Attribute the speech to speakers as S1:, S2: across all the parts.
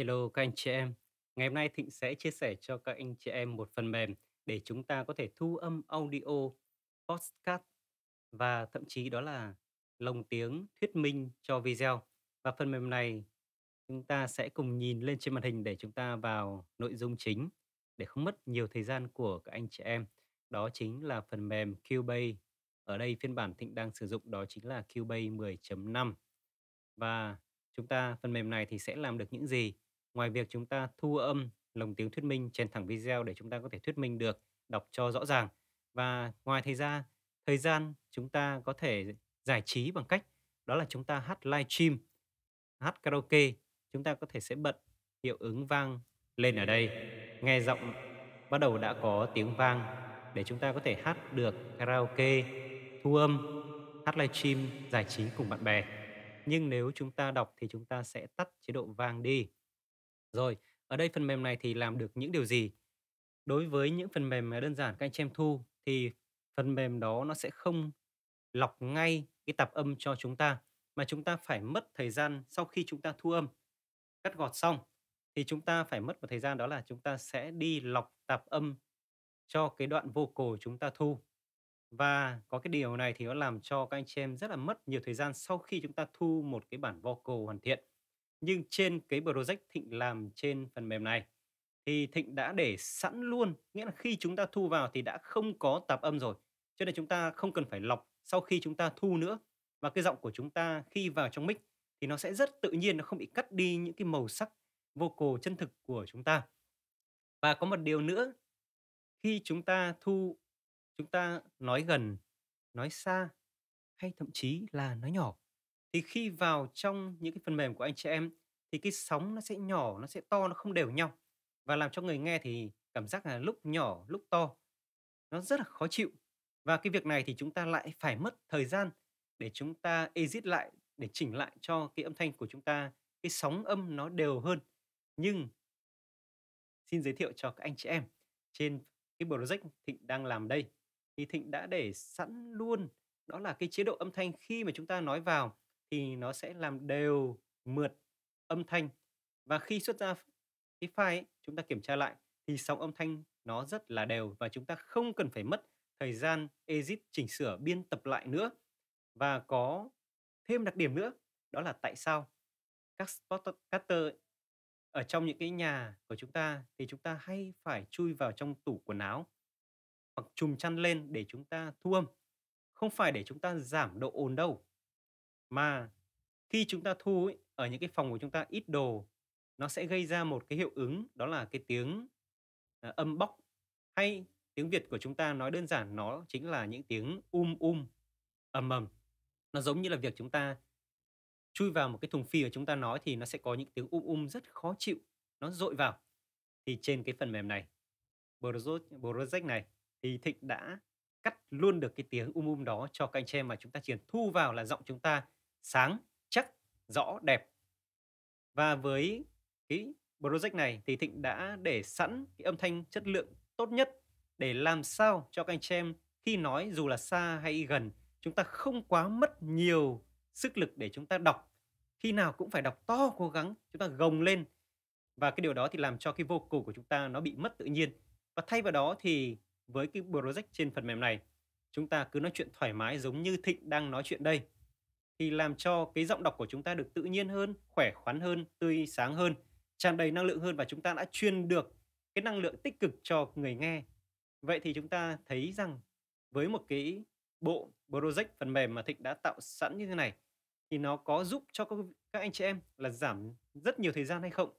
S1: Hello các anh chị em. Ngày hôm nay Thịnh sẽ chia sẻ cho các anh chị em một phần mềm để chúng ta có thể thu âm audio, podcast và thậm chí đó là lồng tiếng thuyết minh cho video. Và phần mềm này chúng ta sẽ cùng nhìn lên trên màn hình để chúng ta vào nội dung chính để không mất nhiều thời gian của các anh chị em. Đó chính là phần mềm Cubase. Ở đây phiên bản Thịnh đang sử dụng đó chính là Cubase 10.5. Và chúng ta phần mềm này thì sẽ làm được những gì? Ngoài việc chúng ta thu âm lồng tiếng thuyết minh trên thẳng video để chúng ta có thể thuyết minh được, đọc cho rõ ràng. Và ngoài thời gian, thời gian chúng ta có thể giải trí bằng cách đó là chúng ta hát live stream hát karaoke, chúng ta có thể sẽ bật hiệu ứng vang lên ở đây. Nghe giọng bắt đầu đã có tiếng vang để chúng ta có thể hát được karaoke, thu âm, hát live stream giải trí cùng bạn bè. Nhưng nếu chúng ta đọc thì chúng ta sẽ tắt chế độ vang đi. Rồi, ở đây phần mềm này thì làm được những điều gì? Đối với những phần mềm mà đơn giản các anh chị em thu thì phần mềm đó nó sẽ không lọc ngay cái tạp âm cho chúng ta mà chúng ta phải mất thời gian sau khi chúng ta thu âm cắt gọt xong thì chúng ta phải mất một thời gian đó là chúng ta sẽ đi lọc tạp âm cho cái đoạn vocal chúng ta thu. Và có cái điều này thì nó làm cho các anh chị em rất là mất nhiều thời gian sau khi chúng ta thu một cái bản vocal hoàn thiện. Nhưng trên cái project Thịnh làm trên phần mềm này thì Thịnh đã để sẵn luôn, nghĩa là khi chúng ta thu vào thì đã không có tạp âm rồi. Cho nên chúng ta không cần phải lọc sau khi chúng ta thu nữa. Và cái giọng của chúng ta khi vào trong mic thì nó sẽ rất tự nhiên, nó không bị cắt đi những cái màu sắc vocal chân thực của chúng ta. Và có một điều nữa, khi chúng ta thu, chúng ta nói gần, nói xa hay thậm chí là nói nhỏ thì khi vào trong những cái phần mềm của anh chị em thì cái sóng nó sẽ nhỏ, nó sẽ to, nó không đều nhau và làm cho người nghe thì cảm giác là lúc nhỏ, lúc to. Nó rất là khó chịu. Và cái việc này thì chúng ta lại phải mất thời gian để chúng ta edit lại, để chỉnh lại cho cái âm thanh của chúng ta, cái sóng âm nó đều hơn. Nhưng xin giới thiệu cho các anh chị em, trên cái project Thịnh đang làm đây, thì Thịnh đã để sẵn luôn đó là cái chế độ âm thanh khi mà chúng ta nói vào thì nó sẽ làm đều mượt âm thanh. Và khi xuất ra cái file ấy, chúng ta kiểm tra lại thì sóng âm thanh nó rất là đều và chúng ta không cần phải mất thời gian edit, chỉnh sửa, biên tập lại nữa. Và có thêm đặc điểm nữa, đó là tại sao các spotcaster ở trong những cái nhà của chúng ta thì chúng ta hay phải chui vào trong tủ quần áo hoặc chùm chăn lên để chúng ta thu âm. Không phải để chúng ta giảm độ ồn đâu. Mà khi chúng ta thu ấy, ở những cái phòng của chúng ta ít đồ, nó sẽ gây ra một cái hiệu ứng đó là cái tiếng uh, âm bóc hay tiếng Việt của chúng ta nói đơn giản nó chính là những tiếng um um, ầm ầm. Nó giống như là việc chúng ta chui vào một cái thùng phi và chúng ta nói thì nó sẽ có những tiếng um um rất khó chịu, nó dội vào. Thì trên cái phần mềm này, project này thì Thịnh đã cắt luôn được cái tiếng um um đó cho các anh chị em mà chúng ta chỉ thu vào là giọng chúng ta sáng, chắc, rõ, đẹp. Và với cái project này thì Thịnh đã để sẵn cái âm thanh chất lượng tốt nhất để làm sao cho các anh chị em khi nói dù là xa hay gần chúng ta không quá mất nhiều sức lực để chúng ta đọc. Khi nào cũng phải đọc to cố gắng chúng ta gồng lên. Và cái điều đó thì làm cho cái vocal của chúng ta nó bị mất tự nhiên. Và thay vào đó thì với cái project trên phần mềm này, chúng ta cứ nói chuyện thoải mái giống như Thịnh đang nói chuyện đây. Thì làm cho cái giọng đọc của chúng ta được tự nhiên hơn, khỏe khoắn hơn, tươi sáng hơn, tràn đầy năng lượng hơn và chúng ta đã truyền được cái năng lượng tích cực cho người nghe. Vậy thì chúng ta thấy rằng với một cái bộ project phần mềm mà Thịnh đã tạo sẵn như thế này thì nó có giúp cho các các anh chị em là giảm rất nhiều thời gian hay không?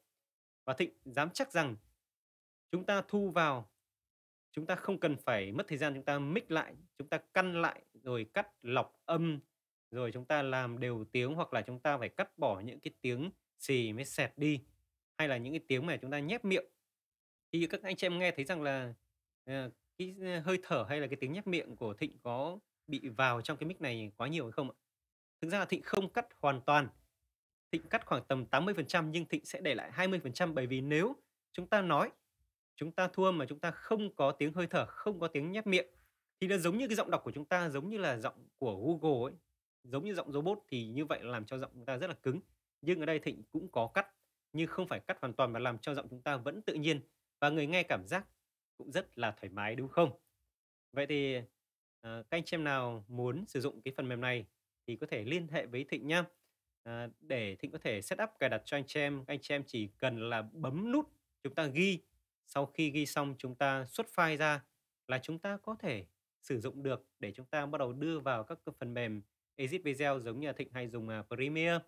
S1: Và Thịnh dám chắc rằng chúng ta thu vào chúng ta không cần phải mất thời gian chúng ta mix lại, chúng ta căn lại rồi cắt lọc âm, rồi chúng ta làm đều tiếng hoặc là chúng ta phải cắt bỏ những cái tiếng xì mới sẹt đi, hay là những cái tiếng mà chúng ta nhép miệng. Thì các anh chị em nghe thấy rằng là, ờ, cái, ờ, hơi thở hay là cái tiếng nhép miệng của Thịnh có bị vào trong cái mic này quá nhiều hay không ạ? Thực ra là Thịnh không cắt hoàn toàn, Thịnh cắt khoảng tầm 80% nhưng Thịnh sẽ để lại 20% bởi vì nếu chúng ta nói, chúng ta thua mà chúng ta không có tiếng hơi thở, không có tiếng nhép miệng thì nó giống như cái giọng đọc của chúng ta, giống như là giọng của Google ấy, giống như giọng robot thì như vậy làm cho giọng chúng ta rất là cứng. Nhưng ở đây Thịnh cũng có cắt nhưng không phải cắt hoàn toàn mà làm cho giọng chúng ta vẫn tự nhiên và người nghe cảm giác cũng rất là thoải mái, đúng không? Vậy thì, uh, các anh chị em nào muốn sử dụng cái phần mềm này thì có thể liên hệ với Thịnh nhá. uh, để Thịnh có thể setup cài đặt cho anh chị em, các anh chị em chỉ cần là bấm nút chúng ta ghi, sau khi ghi xong chúng ta xuất file ra là chúng ta có thể sử dụng được để chúng ta bắt đầu đưa vào các phần mềm edit video giống như là Thịnh hay dùng, à, Premiere,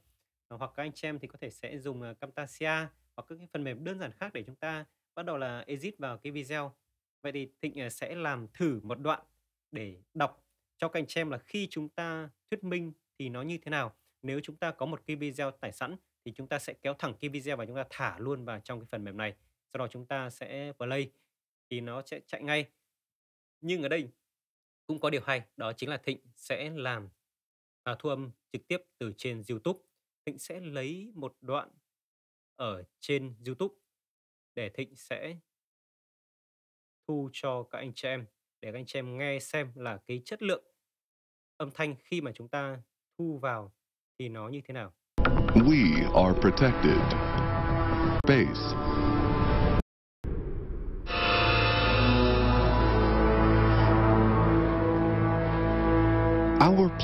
S1: ờ, hoặc các anh chị em thì có thể sẽ dùng, à, Camtasia hoặc các cái phần mềm đơn giản khác để chúng ta bắt đầu là edit vào cái video. Vậy thì Thịnh, à, sẽ làm thử một đoạn để đọc cho các anh chị em là khi chúng ta thuyết minh thì nó như thế nào. Nếu chúng ta có một cái video tải sẵn thì chúng ta sẽ kéo thẳng cái video và chúng ta thả luôn vào trong cái phần mềm này. Sau đó chúng ta sẽ play thì nó sẽ chạy ngay. Nhưng ở đây cũng có điều hay, đó chính là Thịnh sẽ làm, à, thu âm trực tiếp từ trên YouTube. Thịnh sẽ lấy một đoạn ở trên YouTube để Thịnh sẽ thu cho các anh chị em, để các anh chị em nghe xem là cái chất lượng âm thanh khi mà chúng ta thu vào thì nó như thế nào.
S2: We are protected. Base.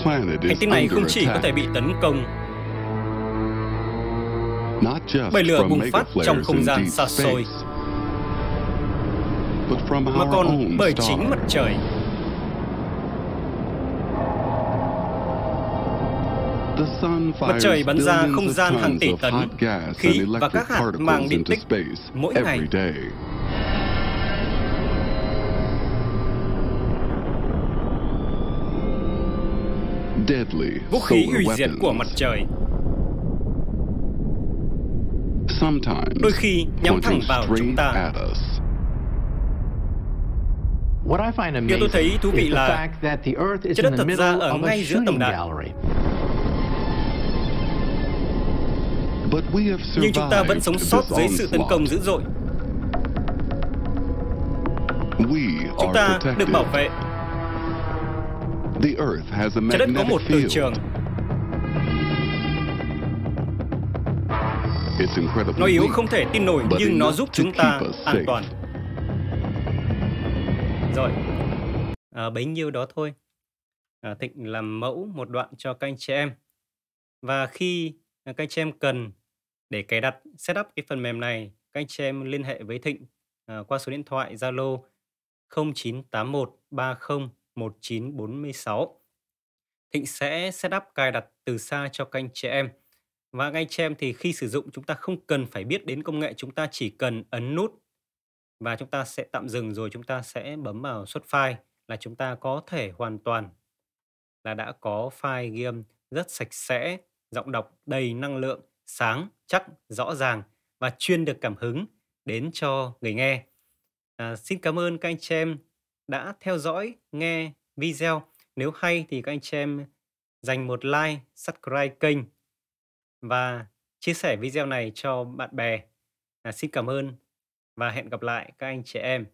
S1: Hành tinh này không chỉ có thể bị tấn công
S2: not just
S1: bởi lửa
S2: from
S1: bùng phát trong không gian xa xôi,
S2: space, but from
S1: mà còn bởi chính mặt trời.
S2: The sun
S1: Mặt trời bắn ra không gian hàng tỷ tấn khí
S2: and
S1: và các hạt mang điện tích
S2: space
S1: mỗi
S2: every
S1: ngày. Vũ khí hủy diệt của mặt trời
S2: sometimes
S1: đôi khi nhắm thẳng vào chúng
S2: straight
S1: ta.
S2: at us.
S3: What I find
S1: Điều tôi
S3: amazing
S1: thấy thú vị
S3: is the
S1: là
S3: fact that the Earth is
S1: trái đất
S3: in the
S1: thật
S3: middle
S1: ra ở
S3: of a
S1: ngay giữa tầm
S3: shooting
S1: đạn.
S3: gallery.
S2: But we have
S1: Nhưng chúng ta vẫn
S2: survived
S1: sống sót dưới sự tấn công dữ dội.
S2: We
S1: Chúng
S2: are
S1: ta được
S2: protected.
S1: bảo vệ. Trái đất có một từ trường. Nó yếu không thể tin nổi nhưng nó giúp chúng ta an toàn. Rồi, à, bấy nhiêu đó thôi. À, Thịnh làm mẫu một đoạn cho các anh chị em. Và khi à, các anh chị em cần để cài đặt setup cái phần mềm này, các anh chị em liên hệ với Thịnh à, qua số điện thoại Zalo 0981 30 1946. Thịnh sẽ setup cài đặt từ xa cho các anh chị em. Và các anh chị em thì khi sử dụng chúng ta không cần phải biết đến công nghệ, chúng ta chỉ cần ấn nút và chúng ta sẽ tạm dừng rồi chúng ta sẽ bấm vào xuất file là chúng ta có thể hoàn toàn là đã có file ghi âm rất sạch sẽ, giọng đọc đầy năng lượng, sáng, chắc, rõ ràng và chuyên được cảm hứng đến cho người nghe. À, xin cảm ơn các anh chị em đã theo dõi, nghe video. Nếu hay thì các anh chị em dành một like, subscribe kênh và chia sẻ video này cho bạn bè. À, xin cảm ơn và hẹn gặp lại các anh chị em.